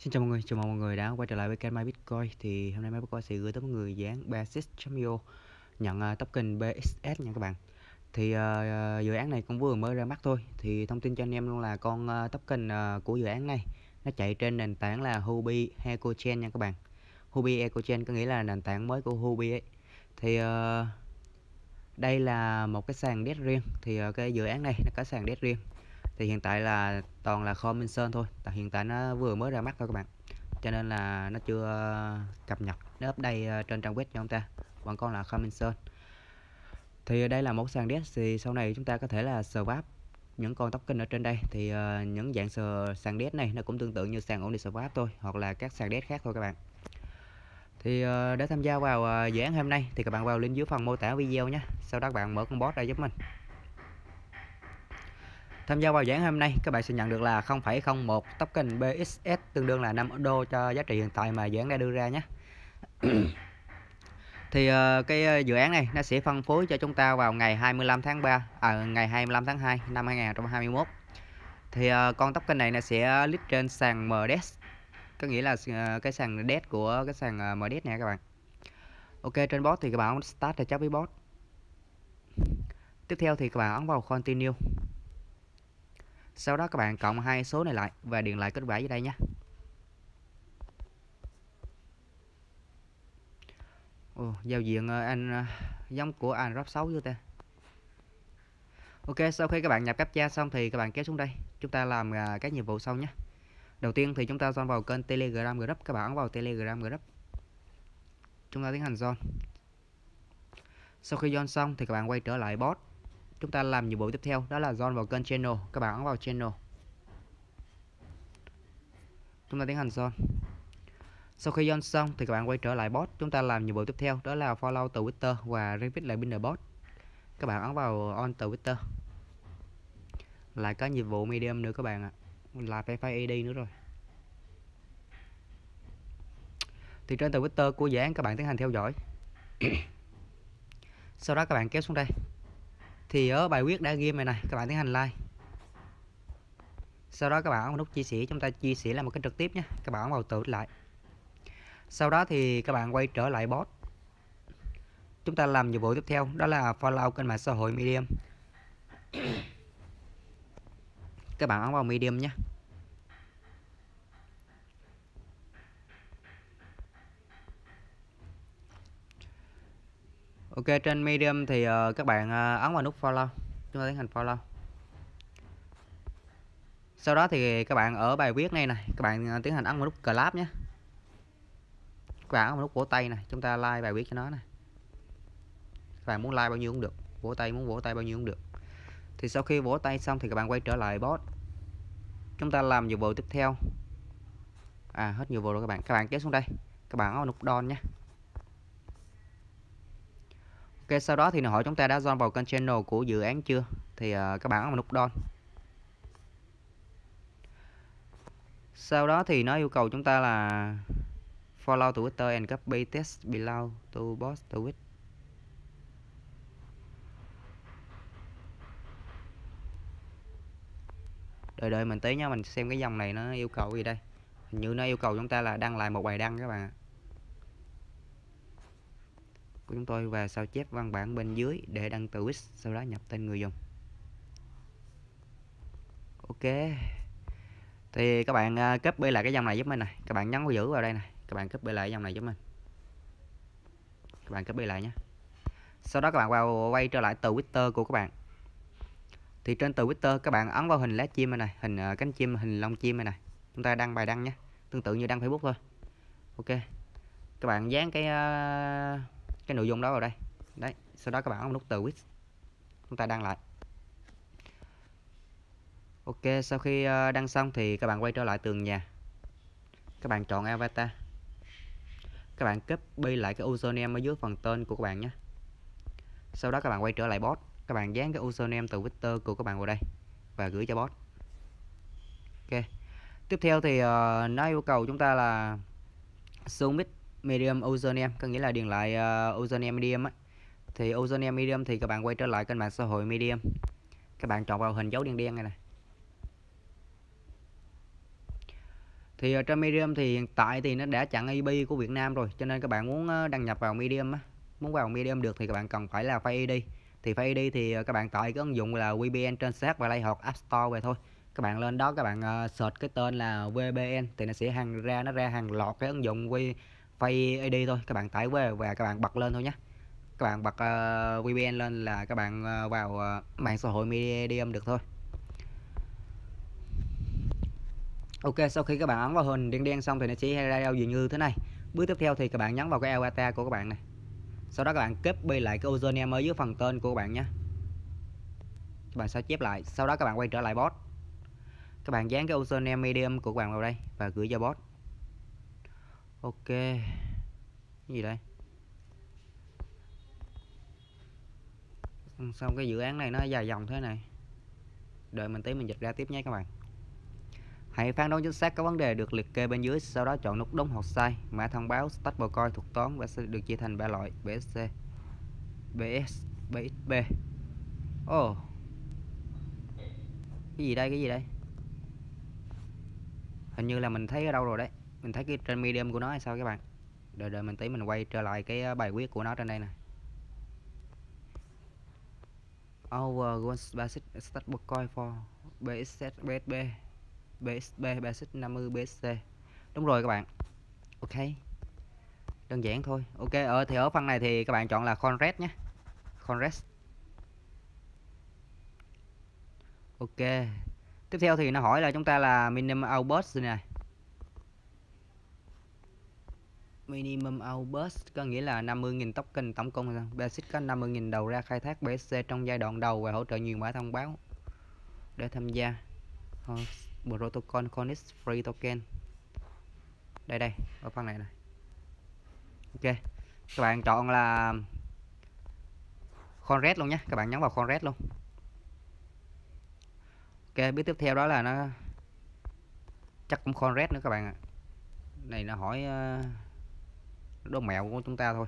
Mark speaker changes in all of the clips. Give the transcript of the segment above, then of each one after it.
Speaker 1: Xin chào mọi người, chào mừng mọi người đã quay trở lại với kênh My Bitcoin. Thì hôm nay My Bitcoin sẽ gửi tới mọi người dự án Basis.io Nhận uh, token BXS nha các bạn. Thì uh, dự án này cũng vừa mới ra mắt thôi. Thì thông tin cho anh em luôn là con uh, token uh, của dự án này Nó chạy trên nền tảng là Huobi EcoChain nha các bạn. Huobi EcoChain có nghĩa là nền tảng mới của Huobi ấy. Thì uh, đây là một cái sàn DEX riêng. Thì uh, cái dự án này nó có sàn DEX riêng thì hiện tại là toàn là kho Minh Sơn thôi tại hiện tại nó vừa mới ra mắt thôi các bạn. Cho nên là nó chưa ờ, cập nhật nó update đây trên trang web cho chúng ta. Vẫn còn là kho Minh Sơn. Thì đây là một sàn DEX thì sau này chúng ta có thể là swap những con token ở trên đây. Thì uh, những dạng sờ sàn DEX này nó cũng tương tự như sàn ổn định swap thôi hoặc là các sàn DEX khác thôi các bạn. Thì uh, để tham gia vào uh, dự án hôm nay thì các bạn vào link dưới phần mô tả video nhé. Sau đó các bạn mở con bot ra giúp mình. Tham gia vào giảng hôm nay các bạn sẽ nhận được là 0,01 token BXS tương đương là 5 đô cho giá trị hiện tại mà dự án đã đưa ra nhé. thì uh, cái uh, dự án này nó sẽ phân phối cho chúng ta vào ngày 25 tháng 3 à, ngày 25 tháng 2 năm 2021 thì uh, con token này nó sẽ list trên sàn MDEX có nghĩa là uh, cái sàn DEX của cái sàn uh, MDEX nè các bạn. Ok trên bot thì các bạn start để chấp với bot tiếp theo thì các bạn ấn vào continue sau đó các bạn cộng hai số này lại và điền lại kết quả dưới đây nhé. Ồ, giao diện ờ, anh ờ, giống của anh Android 6 chưa ta? Ok sau khi các bạn nhập captcha xong thì các bạn kéo xuống đây. Chúng ta làm à, các nhiệm vụ sau nhé. Đầu tiên thì chúng ta join vào kênh telegram group. Các bạn ấn vào telegram group. Chúng ta tiến hành join sau khi join xong thì các bạn quay trở lại bot chúng ta làm nhiệm vụ tiếp theo, đó là join vào kênh channel, các bạn ấn vào channel. Chúng ta tiến hành join sau khi join xong thì các bạn quay trở lại bot. Chúng ta làm nhiệm vụ tiếp theo, đó là follow từ Twitter và repeat lại binder bot. Các bạn ấn vào on từ Twitter. Lại có nhiệm vụ medium nữa các bạn ạ. Là phải phải ID nữa rồi. Thì trên từ Twitter của dự án, các bạn tiến hành theo dõi. Sau đó các bạn kéo xuống đây thì ở bài viết đã ghi này này, các bạn tiến hành like. Sau đó các bạn ấn nút chia sẻ, chúng ta chia sẻ là một cái trực tiếp nhé. Các bạn ấn vào tự lại. Sau đó thì các bạn quay trở lại bot. Chúng ta làm nhiệm vụ tiếp theo, đó là follow kênh mạng xã hội medium. Các bạn ấn vào medium nhé. Ok trên Medium thì uh, các bạn uh, ấn vào nút follow. Chúng ta tiến hành follow. Sau đó thì các bạn ở bài viết này này các bạn uh, tiến hành ấn vào nút clap nhé. Các bạn ấn vào nút vỗ tay này chúng ta like bài viết cho nó này. Các bạn muốn like bao nhiêu cũng được vỗ tay muốn vỗ tay bao nhiêu cũng được. Thì sau khi vỗ tay xong thì các bạn quay trở lại bot. Chúng ta làm nhiệm vụ tiếp theo. À hết nhiệm vụ rồi các bạn. Các bạn kéo xuống đây. Các bạn ấn vào nút don nhé. Ok sau đó thì hỏi chúng ta đã join vào kênh channel của dự án chưa? Thì uh, các bạn ấn vào nút don sau đó thì nó yêu cầu chúng ta là follow Twitter and copy text below to post tweet. Đợi đợi mình tí nha mình xem cái dòng này nó yêu cầu gì đây. Hình như nó yêu cầu chúng ta là đăng lại một bài đăng các bạn ạ của chúng tôi và sao chép văn bản bên dưới để đăng từ Wix sau đó nhập tên người dùng. Ok. Thì các bạn uh, copy lại cái dòng này giúp mình này. Các bạn nhấn vào giữ vào đây này. Các bạn copy lại dòng này giúp mình. Các bạn copy lại nhé. Sau đó các bạn vào quay trở lại từ Twitter của các bạn. Thì trên từ Twitter các bạn ấn vào hình lá chim này, này hình uh, cánh chim hình lông chim này này. Chúng ta đăng bài đăng nhé. Tương tự như đăng Facebook thôi. Ok. Các bạn dán cái uh, cái nội dung đó vào đây. Đấy sau đó các bạn ấn nút từ with chúng ta đăng lại. Ok sau khi ờ, đăng xong thì các bạn quay trở lại tường nhà. Các bạn chọn avatar. Các bạn copy lại cái username ở dưới phần tên của các bạn nhé. Sau đó các bạn quay trở lại bot. Các bạn dán cái username từ Twitter của các bạn vào đây và gửi cho bot. Ok. Tiếp theo thì uh, nó yêu cầu chúng ta là submit medium ozonium có nghĩa là điền lại uh, ờ, ozonium medium á. Thì ozonium medium thì các bạn quay trở lại kênh mạng xã hội medium. Các bạn chọn vào hình dấu đen đen này này thì ở trên Medium thì hiện tại thì nó đã chặn IP của Việt Nam rồi cho nên các bạn muốn ờ, đăng nhập vào Medium á muốn vào Medium được thì các bạn cần phải là file ID thì file ID thì ờ, các bạn tải cái ứng dụng là VPN trên CH và lay hoặc App Store về thôi. Các bạn lên đó các bạn search cái tên là VPN thì nó sẽ hàng ra nó ra hàng loạt cái ứng dụng Face ID thôi các bạn tải về và các bạn bật lên thôi nhé. Các bạn bật ờ, uh, VPN lên là các bạn uh, vào uh, mạng xã hội Medium được thôi. Ok sau khi các bạn ấn vào hình đen đen xong thì nó sẽ ra giao diện như thế này. Bước tiếp theo thì các bạn nhấn vào cái avatar của các bạn này. Sau đó các bạn copy lại cái username ở dưới phần tên của các bạn nhé. Các bạn sao chép lại sau đó các bạn quay trở lại bot. Các bạn dán cái username medium của các bạn vào đây và gửi cho bot ok. Cái gì đây? Xong cái dự án này nó dài dòng thế này. Đợi mình tí mình dịch ra tiếp nhé các bạn. Hãy phán đoán chính xác các vấn đề được liệt kê bên dưới, sau đó chọn nút đúng hoặc sai. Mã thông báo stable coin thuộc toán và sẽ được chia thành ba loại BSC BS BXB Ồ. Oh. cái gì đây? Cái gì đây? Hình như là mình thấy ở đâu rồi đấy mình thấy cái trên medium của nó hay sao các bạn? Đợi đợi mình tí mình quay trở lại cái ờ, bài viết của nó trên đây nè. Our Gold basic stable coin for BSC BSB BSB basic 50 BSC đúng rồi các bạn. Ok. Đơn giản thôi. Ok, ở, thì ở phần này thì các bạn chọn là conret nhé. Conret ok. Tiếp theo thì nó hỏi là chúng ta là minimum outburst này minimum outburst có nghĩa là 50.000 token tổng cộng basic có 50.000 đầu ra khai thác BSC trong giai đoạn đầu và hỗ trợ nhiều mã thông báo để tham gia. Ờ, Protocol connect free token. Đây đây ở phần này này. Ok các bạn chọn là Conred luôn nhé các bạn nhấn vào Conred luôn. Ok bước tiếp theo đó là nó chắc cũng Conred nữa các bạn ạ. Này nó hỏi uh, đố mẹo của chúng ta thôi.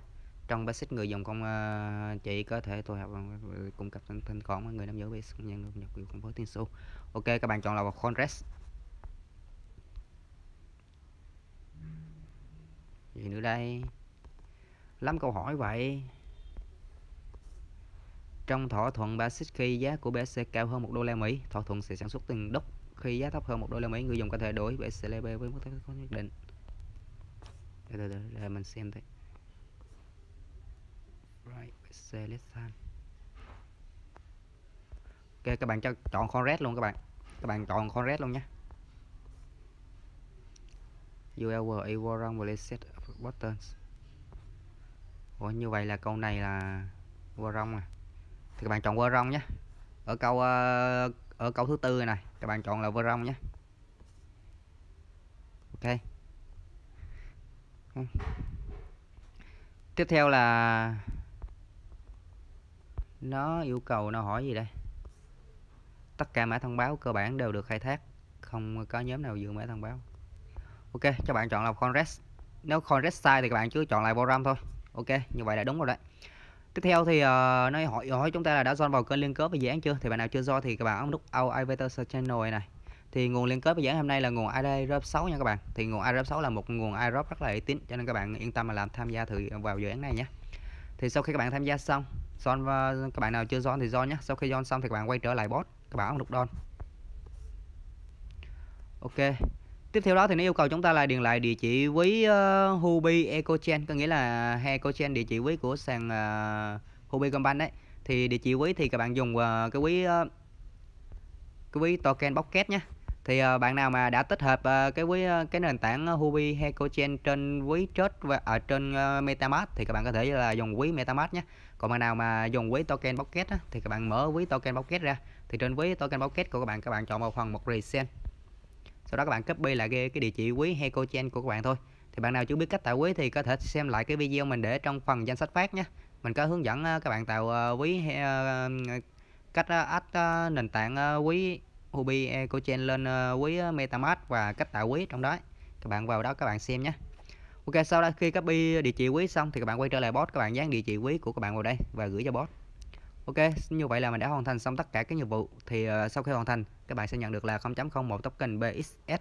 Speaker 1: Trong basic người dùng công uh, ờ, chị có thể tôi học ờ, cung cấp thông tin còn người nắm giữ basic nhân được nhập quyền cùng với tiền xu. ok các bạn chọn là vào contrast gì nữa đây? Lắm câu hỏi vậy. Trong thỏa thuận basic khi giá của BSC cao hơn một đô la Mỹ thỏa thuận sẽ sản xuất tiền đúc khi giá thấp hơn một đô la Mỹ. Người dùng có thể đổi BSC với mức giá nhất định để, để, để, để mình xem thấy right selection ok các bạn cho chọn con red luôn các bạn. Các bạn chọn con red luôn nhé. UL A wrong will set buttons. Ủa như vậy là câu này là wrong à? Thì các bạn chọn wrong nhé. Ở câu ờ, ở câu thứ tư này các bạn chọn là wrong nhé. Ok tiếp theo là nó yêu cầu nó hỏi gì đây? Tất cả mã thông báo cơ bản đều được khai thác không có nhóm nào dựa mã thông báo. Ok cho bạn chọn là conrest nếu conrest sai thì các bạn cứ chọn lại program thôi. Ok như vậy là đúng rồi đấy. Tiếp theo thì ờ, uh, nó hỏi hỏi chúng ta là đã join vào kênh liên kết với dự án chưa? Thì bạn nào chưa join thì các bạn ấn nút Out Elevator Channel này, này thì nguồn liên kết với dự án hôm nay là nguồn airdrop 6 nha các bạn. Thì nguồn airdrop 6 là một nguồn airdrop rất là uy tín cho nên các bạn yên tâm mà làm tham gia thử vào dự án này nhé. Thì sau khi các bạn tham gia xong join ờ, các bạn nào chưa join thì join nhé. Sau khi join xong thì các bạn quay trở lại bot các bạn ấn nút don. ok. Tiếp theo đó thì nó yêu cầu chúng ta là điền lại địa chỉ ví uh, ờ, Hubi EcoChain có nghĩa là EcoChain địa chỉ ví của sàn uh, Hubi Combank đấy. Thì địa chỉ ví thì các bạn dùng uh, cái ví uh, cái ví token Pocket nhé thì uh, bạn nào mà đã tích hợp uh, cái với uh, ờ, cái nền tảng Huobi HecoChain trên ví chết và ở trên uh, MetaMask thì các bạn có thể là dùng ví MetaMask nhé. Còn bạn nào mà dùng ví token Pocket á, thì các bạn mở ví token Pocket ra. Thì trên ví token Pocket của các bạn các bạn chọn vào phần một resend sau đó các bạn copy lại cái, cái địa chỉ quý HecoChain của các bạn thôi. Thì bạn nào chưa biết cách tạo quý thì có thể xem lại cái video mình để trong phần danh sách phát nhé. Mình có hướng dẫn các bạn tạo quý cách add nền tảng quý Hubi EcoChain lên ờ, quý ờ, MetaMask và cách tạo quý trong đó. Các bạn vào đó các bạn xem nhé. Ok sau đó khi copy địa chỉ quý xong thì các bạn quay trở lại bot các bạn dán địa chỉ quý của các bạn vào đây và gửi cho bot. Ok, như vậy là mình đã hoàn thành xong tất cả các nhiệm vụ. Thì uh, sau khi hoàn thành các bạn sẽ nhận được là 0.01 token BXS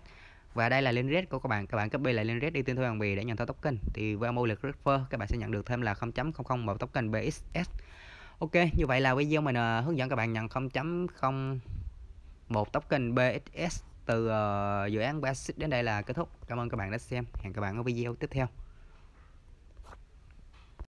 Speaker 1: và đây là link red của các bạn. Các bạn copy lại link red đi tin thôi bằng bì để nhận thêm token. Thì với mô lực refer các bạn sẽ nhận được thêm là 0.001 token BXS Ok như vậy là video mình uh, hướng dẫn các bạn nhận một token BXS từ uh, dự án Basic đến đây là kết thúc. Cảm ơn các bạn đã xem. Hẹn các bạn ở video tiếp theo.